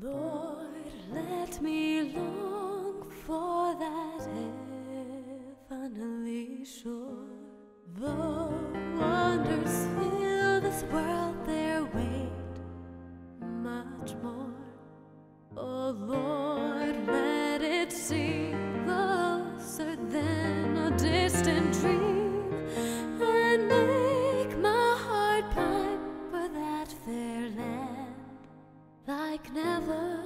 Lord, let me long for that heavenly shore. Though wonders fill this world, there wait much more. Oh Lord, let it seem closer than a distant dream, and make my heart pine for that fair land like never.